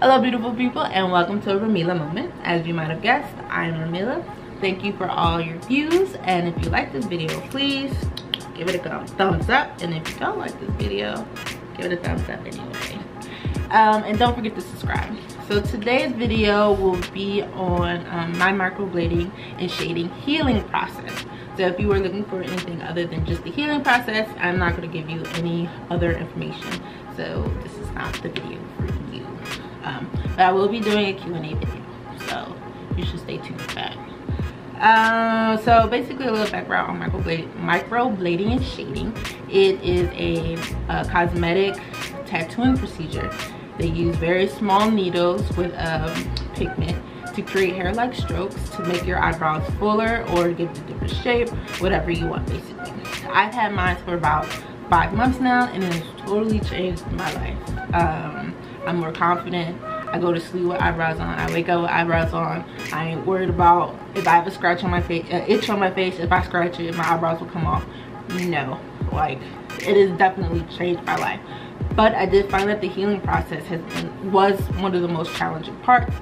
Hello beautiful people and welcome to Rhemila Moment. As you might have guessed, I'm Rhemila. Thank you for all your views and if you like this video, please give it a thumbs up and if you don't like this video, give it a thumbs up anyway. Um, and don't forget to subscribe. So today's video will be on um, my microblading and shading healing process. So if you were looking for anything other than just the healing process, I'm not going to give you any other information. So this is not the video for you. Um, but I will be doing a Q&A video. So you should stay tuned for that. Uh, so basically a little background on microblading, microblading and shading. It is a, a cosmetic tattooing procedure. They use very small needles with um, pigment to create hair-like strokes to make your eyebrows fuller or give it a different shape, whatever you want basically. I've had mine for about five months now and it has totally changed my life. Um, I'm more confident. I go to sleep with eyebrows on. I wake up with eyebrows on. I ain't worried about if I have a scratch on my face, an itch on my face, if I scratch it, my eyebrows will come off. No, like it has definitely changed my life. But I did find that the healing process has been, was one of the most challenging parts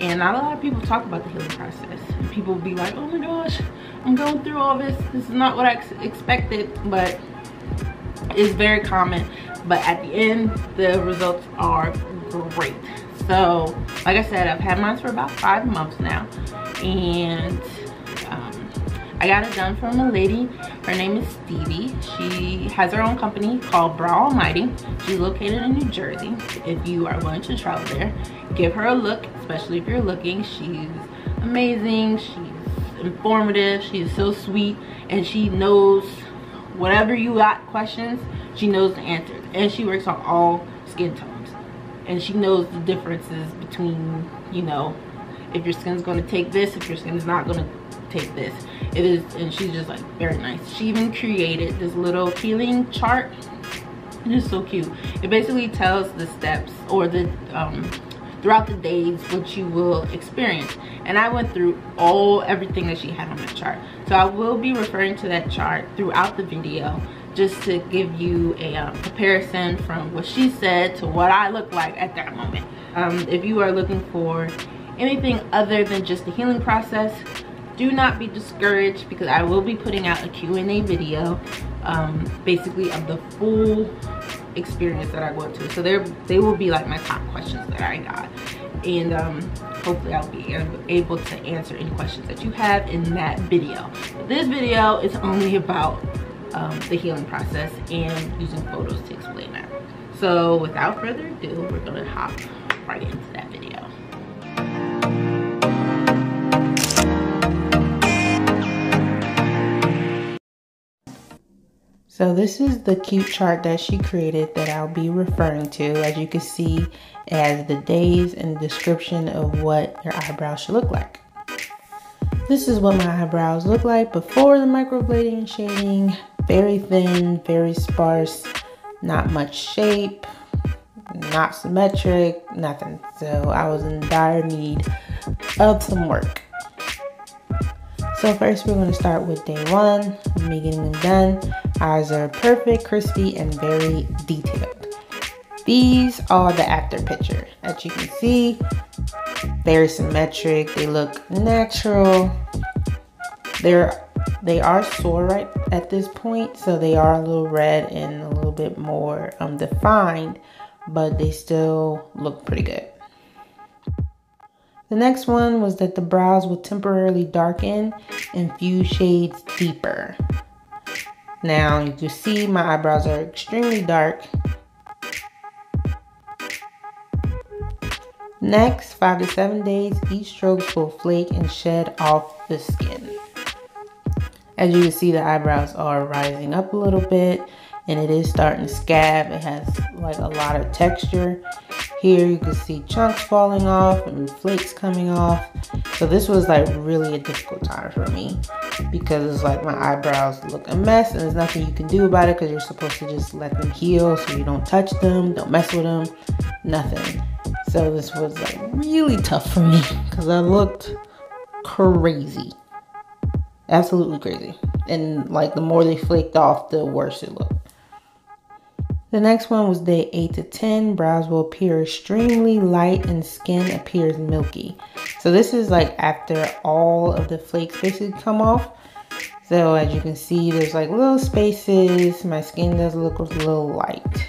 and not a lot of people talk about the healing process people be like oh my gosh i'm going through all this this is not what i ex expected but it's very common but at the end the results are great so like i said i've had mine for about five months now and um, I got it done from a lady. Her name is Stevie. She has her own company called Brow Almighty. She's located in New Jersey. If you are going to travel there, give her a look, especially if you're looking. She's amazing. She's informative. She's so sweet. And she knows whatever you got questions, she knows the answers. And she works on all skin tones. And she knows the differences between, you know, if your skin's going to take this, if your skin is not going to take this. It is and she's just like very nice. She even created this little healing chart. It is so cute. It basically tells the steps or the um throughout the days what you will experience. And i went through all everything that she had on that chart. So i will be referring to that chart throughout the video just to give you a um, comparison from what she said to what i look like at that moment um, if you are looking for anything other than just the healing process do not be discouraged because I will be putting out a Q&A video um, basically of the full experience that I went to. So there, they will be like my top questions that I got. And um, hopefully I'll be able to answer any questions that you have in that video. This video is only about um, the healing process and using photos to explain that. So without further ado, we're gonna hop right into that video. So this is the cute chart that she created that I'll be referring to. As you can see, it has the days and description of what your eyebrows should look like. This is what my eyebrows look like before the microblading and shading. Very thin, very sparse, not much shape, not symmetric, nothing. So I was in dire need of some work. So first we're going to start with day one, me getting them done. Eyes are perfect, crispy, and very detailed. These are the after picture. As you can see, very symmetric. They look natural. They're they are sore right at this point, so they are a little red and a little bit more um, defined, but they still look pretty good. The next one was that the brows will temporarily darken and few shades deeper. Now you can see my eyebrows are extremely dark. Next, five to seven days, each strokes will flake and shed off the skin. As you can see, the eyebrows are rising up a little bit and it is starting to scab. It has like a lot of texture. Here you can see chunks falling off and flakes coming off. So this was like really a difficult time for me because it's like my eyebrows look a mess and there's nothing you can do about it because you're supposed to just let them heal so you don't touch them, don't mess with them, nothing. So this was like really tough for me because I looked crazy. Absolutely crazy. And like the more they flaked off, the worse it looked. The next one was day 8 to 10. Brows will appear extremely light and skin appears milky. So this is like after all of the flakes basically come off. So as you can see, there's like little spaces. My skin does look a little light.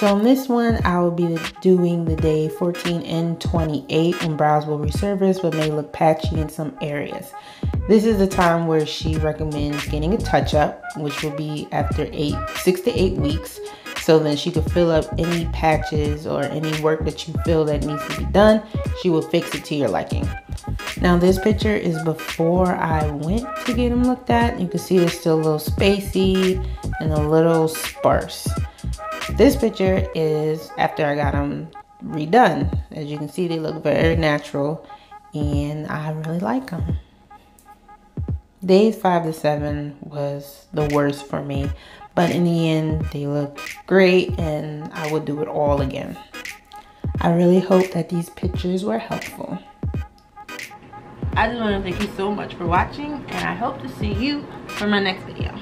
So on this one, I will be doing the day 14 and 28 and brows will resurface but may look patchy in some areas. This is the time where she recommends getting a touch up, which will be after eight, six to eight weeks. So then she could fill up any patches or any work that you feel that needs to be done. She will fix it to your liking. Now this picture is before I went to get them looked at. You can see they're still a little spacey and a little sparse. This picture is after I got them redone. As you can see, they look very natural and I really like them. Days five to seven was the worst for me, but in the end, they look great and I would do it all again. I really hope that these pictures were helpful. I just want to thank you so much for watching and I hope to see you for my next video.